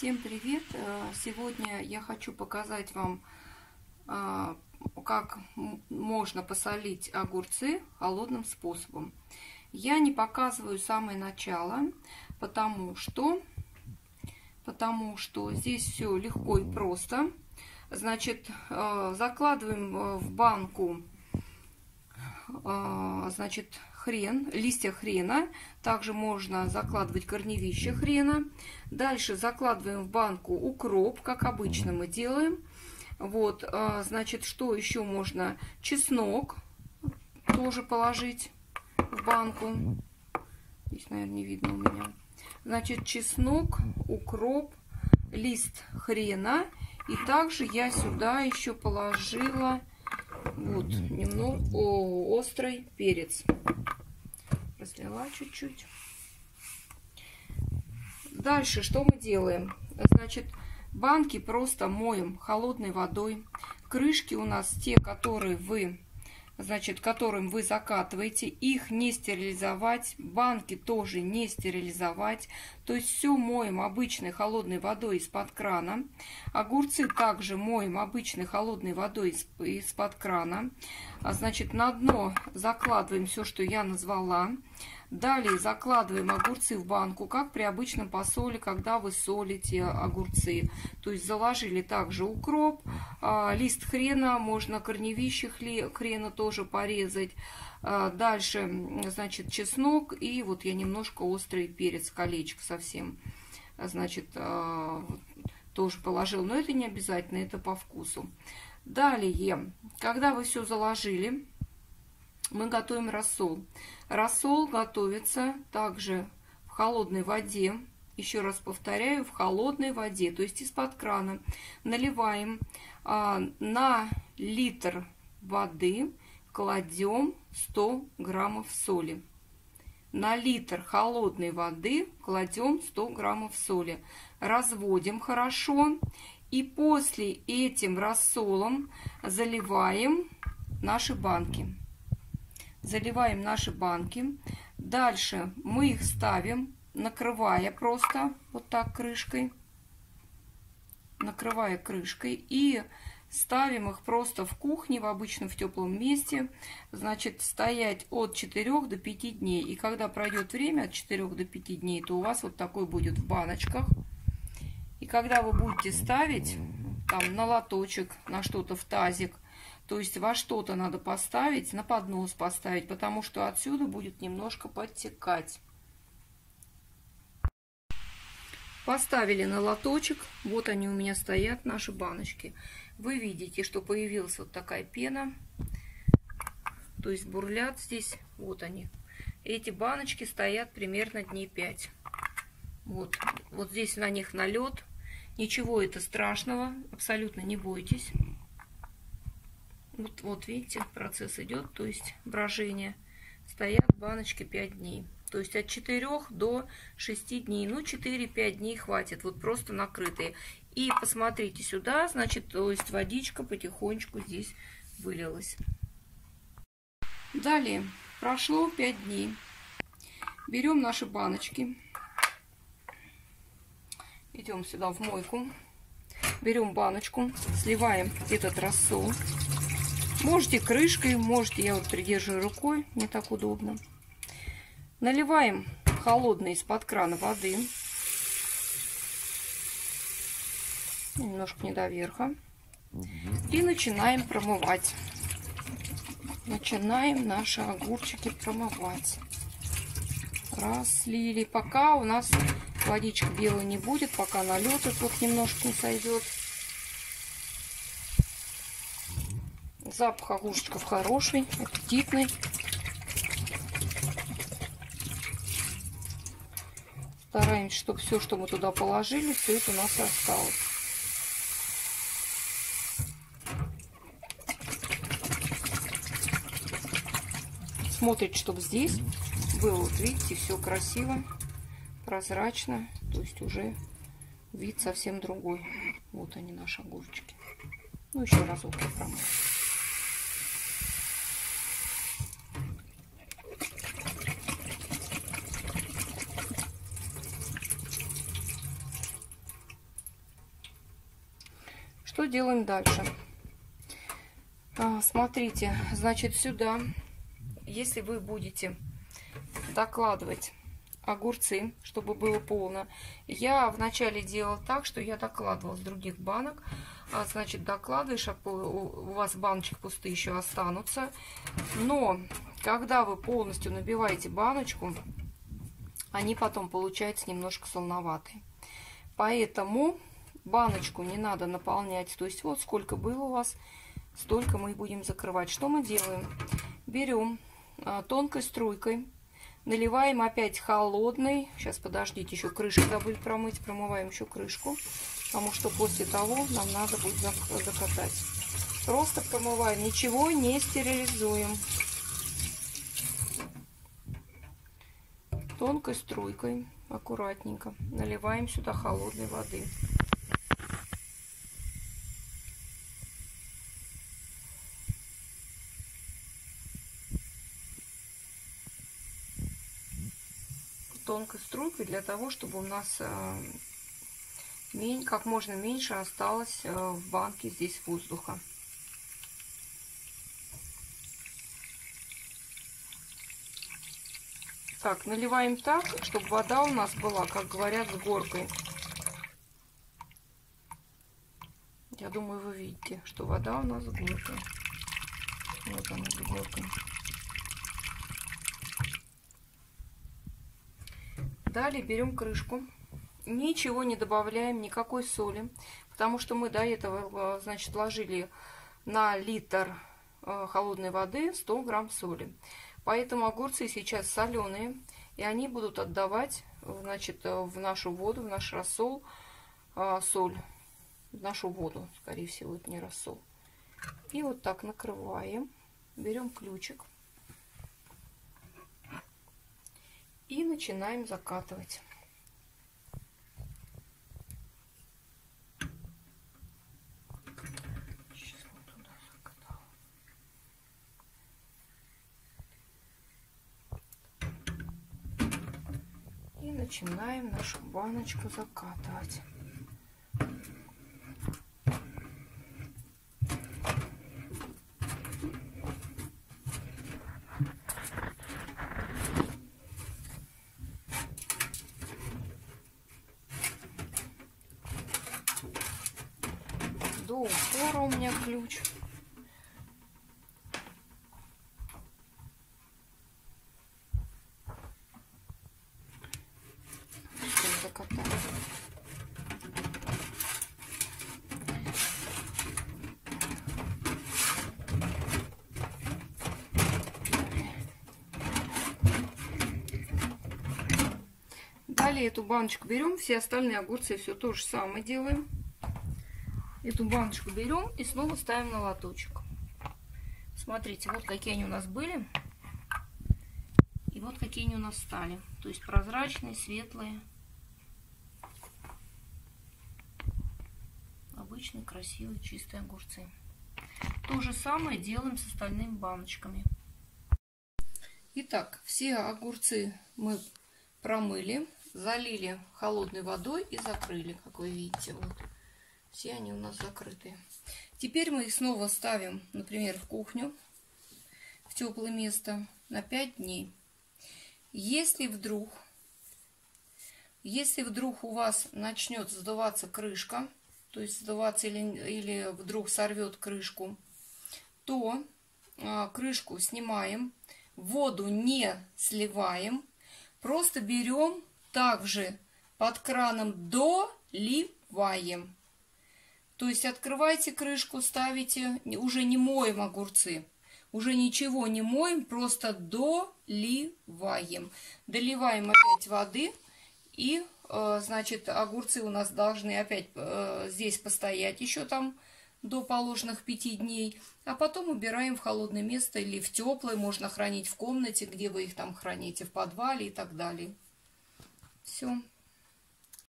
Всем привет! Э, сегодня я хочу показать вам, э, как можно посолить огурцы холодным способом. Я не показываю самое начало, потому что, потому что здесь все легко и просто. Значит, э, закладываем в банку значит, хрен, листья хрена. Также можно закладывать корневища хрена. Дальше закладываем в банку укроп, как обычно мы делаем. Вот, а, значит, что еще можно? Чеснок тоже положить в банку. Здесь, наверное, не видно у меня. Значит, чеснок, укроп, лист хрена. И также я сюда еще положила вот немного острый перец разлила чуть-чуть. Дальше что мы делаем? Значит, банки просто моем холодной водой. Крышки у нас те, которые вы значит, которым вы закатываете, их не стерилизовать, банки тоже не стерилизовать. То есть все моем обычной холодной водой из-под крана. Огурцы также моем обычной холодной водой из-под крана. А, значит, на дно закладываем все, что я назвала. Далее закладываем огурцы в банку, как при обычном посоле, когда вы солите огурцы. То есть заложили также укроп, а, лист хрена, можно корневище хрена тоже порезать. А, дальше, значит, чеснок и вот я немножко острый перец, колечко совсем. Значит, а, тоже положил, но это не обязательно, это по вкусу. Далее, когда вы все заложили, мы готовим рассол. Рассол готовится также в холодной воде. Еще раз повторяю, в холодной воде, то есть из-под крана. Наливаем а, на литр воды, кладем 100 граммов соли. На литр холодной воды кладем 100 граммов соли. Разводим хорошо. И после этим рассолом заливаем наши банки заливаем наши банки. Дальше мы их ставим, накрывая просто вот так крышкой. Накрывая крышкой. И ставим их просто в кухне, в обычном в теплом месте. Значит, стоять от 4 до 5 дней. И когда пройдет время от 4 до 5 дней, то у вас вот такой будет в баночках. И когда вы будете ставить там на лоточек, на что-то в тазик, то есть во что-то надо поставить, на поднос поставить, потому что отсюда будет немножко подтекать. Поставили на лоточек. Вот они у меня стоят, наши баночки. Вы видите, что появилась вот такая пена. То есть бурлят здесь. Вот они. Эти баночки стоят примерно дней 5. Вот, вот здесь на них налет. Ничего это страшного. Абсолютно не бойтесь. Вот, вот видите, процесс идет, то есть брожение. Стоят баночки 5 дней. То есть от 4 до 6 дней. Ну, 4-5 дней хватит. Вот просто накрытые. И посмотрите сюда, значит, то есть водичка потихонечку здесь вылилась. Далее, прошло 5 дней. Берем наши баночки. Идем сюда в мойку. Берем баночку, сливаем этот рассол. Можете крышкой, можете, я вот придерживаю рукой, не так удобно. Наливаем холодной из-под крана воды. Немножко не до верха. И начинаем промывать. Начинаем наши огурчики промывать. Раз, слили. Пока у нас водичка белая не будет, пока налет вот немножко не сойдет. Запах огурчиков хороший, аппетитный. Стараемся, чтобы все, что мы туда положили, все это у нас осталось. Смотрит, чтобы здесь было, вот видите, все красиво, прозрачно. То есть уже вид совсем другой. Вот они, наши огурчики. Ну, еще разок я. Что делаем дальше? А, смотрите, значит, сюда, если вы будете докладывать огурцы, чтобы было полно. Я вначале делала так, что я докладывала с других банок. А, значит, докладываешь, а у вас баночек пустые еще останутся. Но, когда вы полностью набиваете баночку, они потом получаются немножко солоноватые. Поэтому баночку не надо наполнять. То есть вот сколько было у вас, столько мы будем закрывать. Что мы делаем? Берем а, тонкой струйкой Наливаем опять холодный. Сейчас, подождите, еще крышку забыли промыть. Промываем еще крышку, потому что после того нам надо будет закатать. Просто промываем, ничего не стерилизуем. Тонкой струйкой, аккуратненько наливаем сюда холодной воды. Тонкой струйкой для того, чтобы у нас э, как можно меньше осталось э, в банке здесь воздуха. Так, наливаем так, чтобы вода у нас была, как говорят, с горкой. Я думаю, вы видите, что вода у нас с горкой. Вот она с горкой. Далее берем крышку. Ничего не добавляем, никакой соли, потому что мы до этого, э, значит, ложили на литр э, холодной воды 100 грамм соли. Поэтому огурцы сейчас соленые, и они будут отдавать, значит, э, в нашу воду, в наш рассол соль. В нашу воду, скорее всего, это не рассол. И вот так накрываем. Берем ключик. И начинаем закатывать. И начинаем нашу баночку закатывать. Упора у меня ключ. Далее эту баночку берем, все остальные огурцы все то же самое делаем. Эту баночку берем и снова ставим на лоточек. Смотрите, вот какие они у нас были. И вот какие они у нас стали. То есть прозрачные, светлые. Обычные, красивые, чистые огурцы. То же самое делаем с остальными баночками. Итак, все огурцы мы промыли, залили холодной водой и закрыли, как вы видите. Вот. Все они у нас закрытые. Теперь мы их снова ставим, например, в кухню, в теплое место на 5 дней. Если вдруг, если вдруг у вас начнет сдуваться крышка, то есть сдуваться или, или вдруг сорвет крышку, то а, крышку снимаем, воду не сливаем, просто берем также под краном доливаем. То есть открывайте крышку, ставите, уже не моем огурцы. Уже ничего не моем, просто доливаем. Доливаем опять воды. И, э, значит, огурцы у нас должны опять э, здесь постоять еще там до положенных пяти дней. А потом убираем в холодное место или в теплое. Можно хранить в комнате, где вы их там храните, в подвале и так далее. Все.